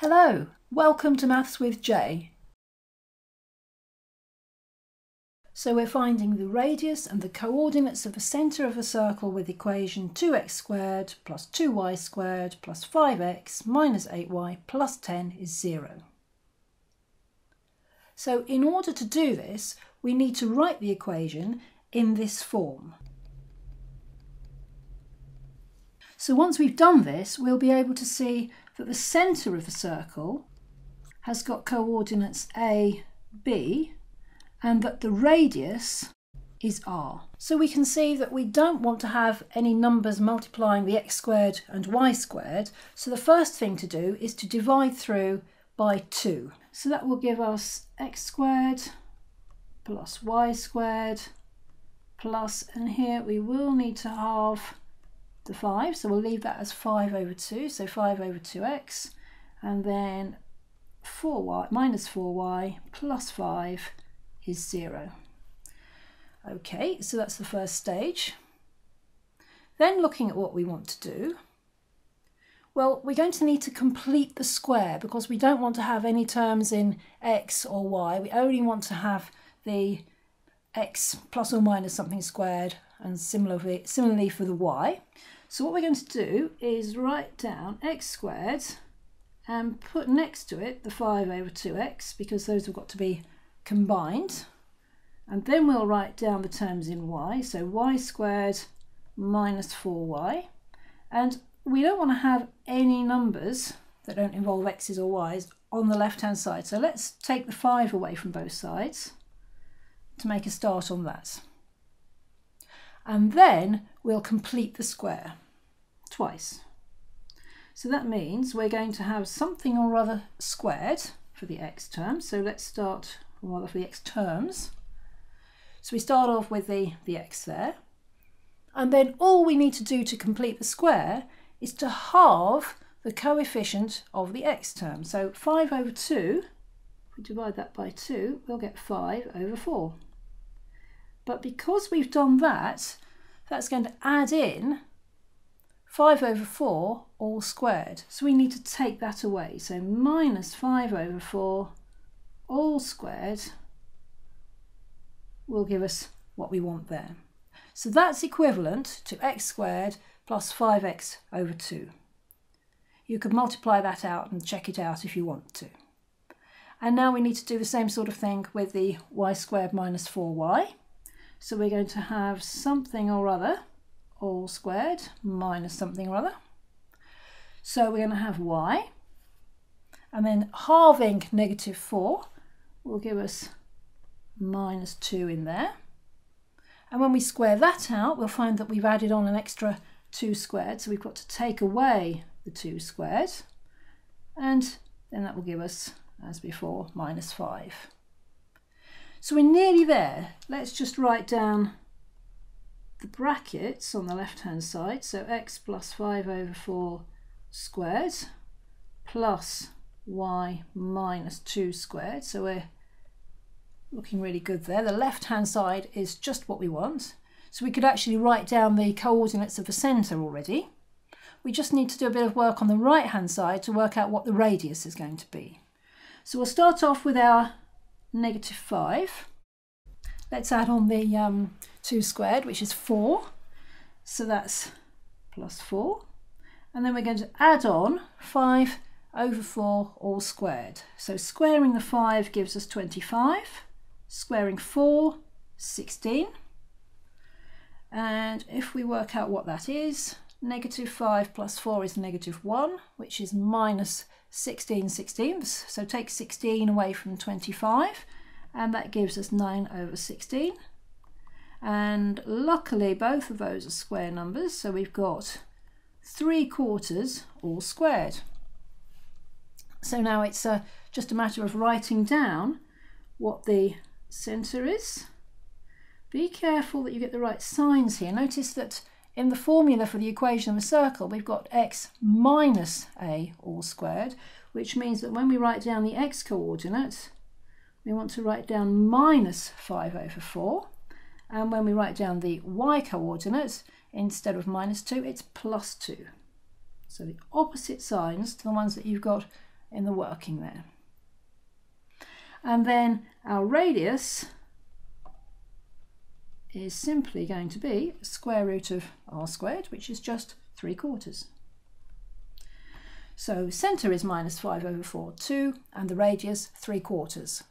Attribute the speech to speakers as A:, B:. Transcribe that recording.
A: Hello, welcome to Maths with Jay. So we're finding the radius and the coordinates of the centre of a circle with equation 2x squared plus 2y squared plus 5x minus 8y plus 10 is 0. So in order to do this, we need to write the equation in this form. So once we've done this, we'll be able to see that the centre of the circle has got coordinates a, b, and that the radius is r. So we can see that we don't want to have any numbers multiplying the x squared and y squared. So the first thing to do is to divide through by 2. So that will give us x squared plus y squared plus, and here we will need to halve the 5, so we'll leave that as 5 over 2, so 5 over 2x, and then 4y minus 4y plus 5 is 0. Okay, so that's the first stage. Then looking at what we want to do, well, we're going to need to complete the square because we don't want to have any terms in x or y. We only want to have the x plus or minus something squared and similarly, similarly for the y. So what we're going to do is write down x squared and put next to it the 5 over 2x because those have got to be combined. And then we'll write down the terms in y, so y squared minus 4y. And we don't want to have any numbers that don't involve x's or y's on the left hand side. So let's take the 5 away from both sides to make a start on that. And then we'll complete the square twice. So that means we're going to have something or other squared for the x term. So let's start, rather for the x terms. So we start off with the, the x there. And then all we need to do to complete the square is to halve the coefficient of the x term. So 5 over 2, if we divide that by 2, we'll get 5 over 4. But because we've done that, that's going to add in 5 over 4 all squared. So we need to take that away. So minus 5 over 4 all squared will give us what we want there. So that's equivalent to x squared plus 5x over 2. You could multiply that out and check it out if you want to. And now we need to do the same sort of thing with the y squared minus 4y. So we're going to have something or other, all squared, minus something or other. So we're going to have y, and then halving negative 4 will give us minus 2 in there. And when we square that out, we'll find that we've added on an extra 2 squared. So we've got to take away the 2 squared. And then that will give us, as before, minus 5. So we're nearly there. Let's just write down the brackets on the left hand side. So x plus 5 over 4 squared plus y minus 2 squared. So we're looking really good there. The left hand side is just what we want. So we could actually write down the coordinates of the centre already. We just need to do a bit of work on the right hand side to work out what the radius is going to be. So we'll start off with our negative 5. Let's add on the um, 2 squared, which is 4. So that's plus 4. And then we're going to add on 5 over 4 all squared. So squaring the 5 gives us 25. Squaring 4, 16. And if we work out what that is, negative 5 plus 4 is negative 1, which is minus 16 sixteenths. So take 16 away from 25 and that gives us 9 over 16. And luckily both of those are square numbers, so we've got 3 quarters all squared. So now it's uh, just a matter of writing down what the centre is. Be careful that you get the right signs here. Notice that in the formula for the equation of a circle, we've got x minus a all squared, which means that when we write down the x coordinate, we want to write down minus 5 over 4. And when we write down the y coordinates, instead of minus 2, it's plus 2. So the opposite signs to the ones that you've got in the working there. And then our radius is simply going to be square root of r squared, which is just 3 quarters. So centre is minus 5 over 4, 2, and the radius 3 quarters.